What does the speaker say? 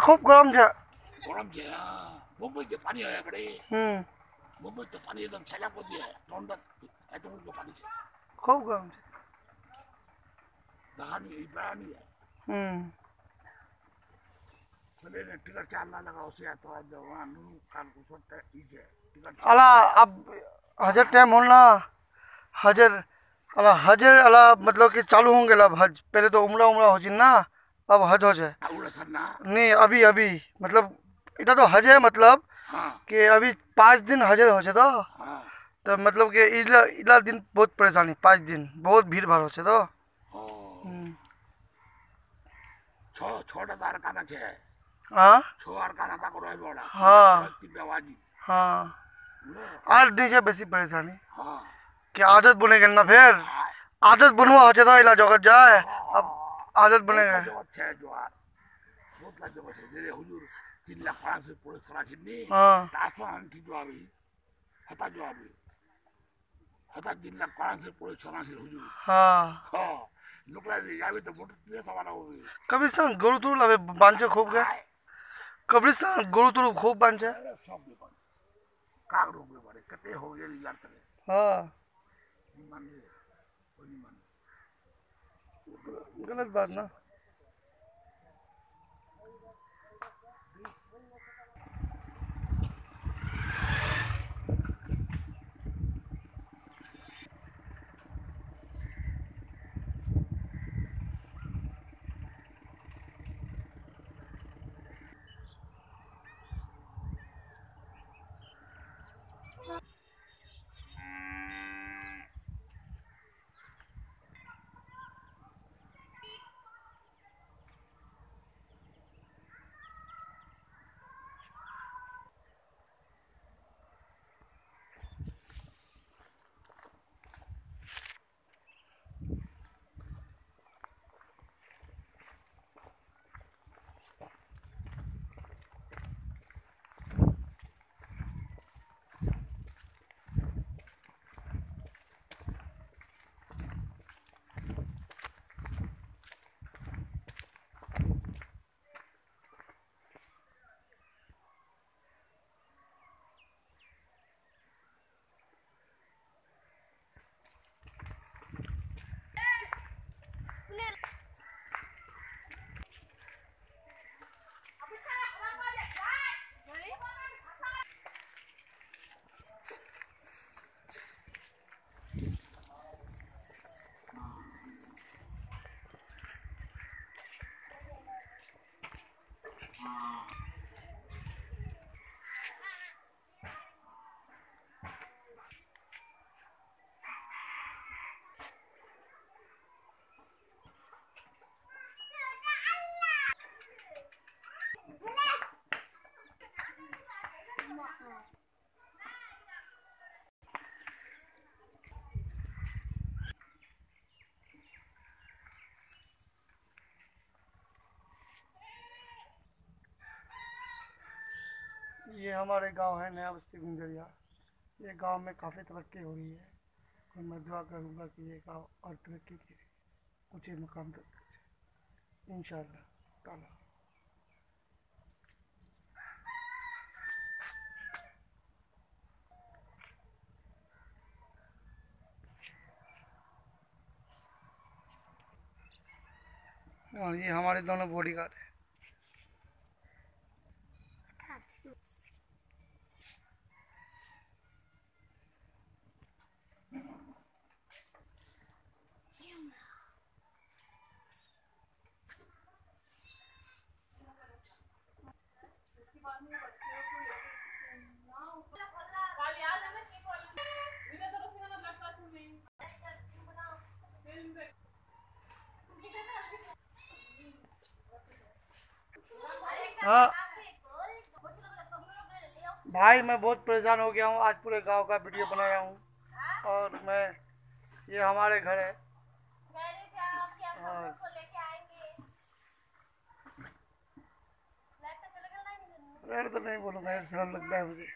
खूब गर्म छ गर्म छ मुंबई के पानी आया करे हम्म मुंबई तो पानी एकदम छैला को दिया है ठंडा एकदम उनको पानी छ खूब गर्म छ दहान ये पानी है हम्म टिकट चालना लगा उसे तो आज वहाँ नू काल कुछ टिकट अला अब हजर टाइम होना हजर अब हज अला मतलब कि चालू होंगे अब हज। पहले तो उमरा उमरा हो जी ना अब हज हो जाए। नहीं अभी अभी। मतलब इतना तो हज है मतलब हाँ। कि अभी पाँच दिन हजर हो तो। हाँ। तो मतलब कि इला इला दिन बहुत परेशानी पाँच दिन। बहुत भीड़ भाड़ हो तो। हम्म। छो छोटा तार काना छे। हाँ? छो आर काना ता करो बोला। हाँ। दिव्यवाजी हाँ।, हाँ। आठ दिन से बेसी परेशानी। हाँ। क्या आदत बुने करना फिर। हाँ। आदत बनवा हचदा इला जगत जाए। अब आदत बनेगा अच्छा है जोहार। बहुत लगे बस दे हुजूर तीन पास पाँच से पूरे सरा किन्नी हाँ। तासा अंकी जो आवी हता जो आवी हता तीन पास पाँच से पूरे सरा से हुजूर। हाँ। हाँ नुकला दे जावे तो मोट तुझे सवाल होगी कब्रिस्तान गुरु तुर लावे बांचे खूब गए। कब्रिस्तान गुरु तुर खूब बांचे सब बांचे काग रोग भी बड़े कते हो गए यार तेरे। हाँ। मान ले गलत बात ना। Tchau. ये हमारे गाँव है नया बस्ती गुंजरिया। ये गाँव में काफ़ी तरक्की हो रही है। और मैं दुआ करूँगा कि ये गाँव और तरक्की के ऊँचे मुकाम तक इंशाल्लाह, ताला। और ये हमारे दोनों बॉडी गार्ड है हाँ। भाई मैं बहुत परेशान हो गया हूँ। आज पूरे गाँव का वीडियो बनाया हूँ। और मैं ये हमारे घर है। और रेड तो नहीं बोलूँगा यार शर्म लगता है मुझे।